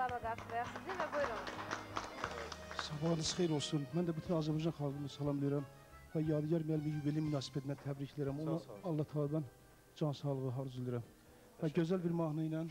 müsabiqəsi və sizi və buyurun. Sabahınız xeyir olsun. Mən də bütün Azərbaycan xalqını salamlayıram və Yadigar müəllimi yubiley münasibətinə təbrik edirəm. Ona Allah təalandan can sağlığı arzulayıram. Və gözəl bir mahnı ilə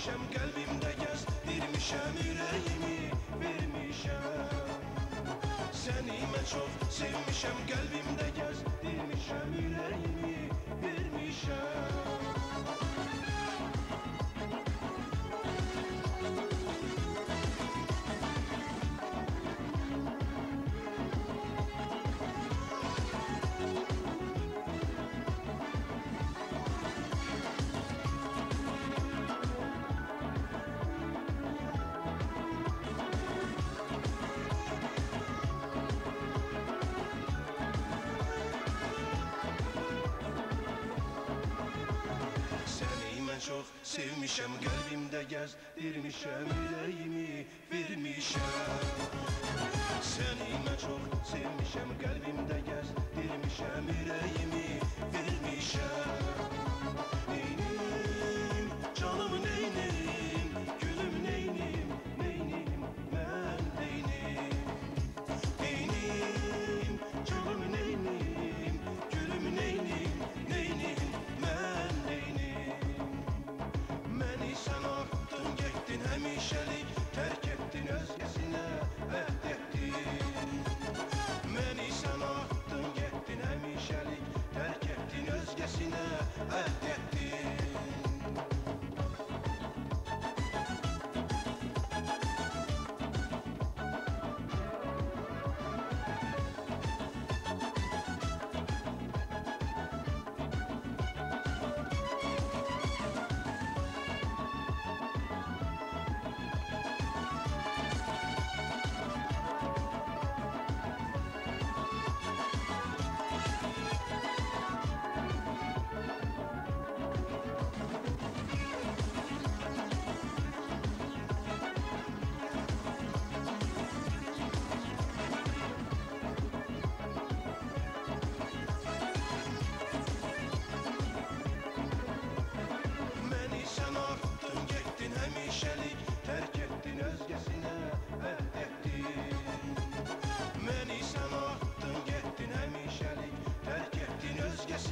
sevmişem kalbimde gezdirmişem yüreğimi vermişem. Senime çok sevmişem kalbimde gezdirmişem yüreğimi vermişem sevmişem Kalbimde gezdirmişem Yüreğimi vermişem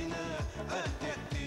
Medina.